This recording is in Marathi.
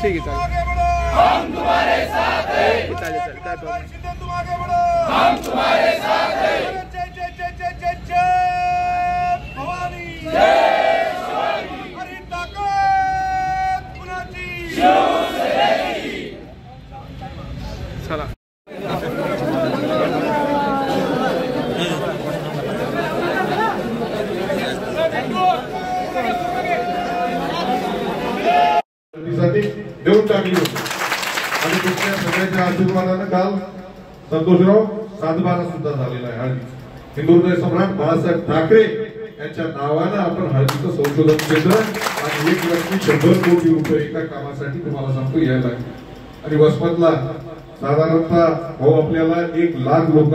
ठीक आहे चालेल. चालेल चालेल काय प्रॉब्लेम चला. देऊन टाकली होती. आणि तुमच्या सगळ्याच्या आशीर्वादानं काल संतोषराव सातबारा सुद्धा झालेला आहे. हळदी हिंदुहृदय सम्राट बाळासाहेब ठाकरे यांच्या नावानं आपण हळदीचं संशोधन केंद्र आणि एक व्यक्ती शंभर कोटी रुपये एका कामासाठी तुम्हाला सांगतो यायला आणि वसमतला साधारणतः भाऊ आपल्याला एक लाख लोक